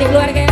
di keluarga ya,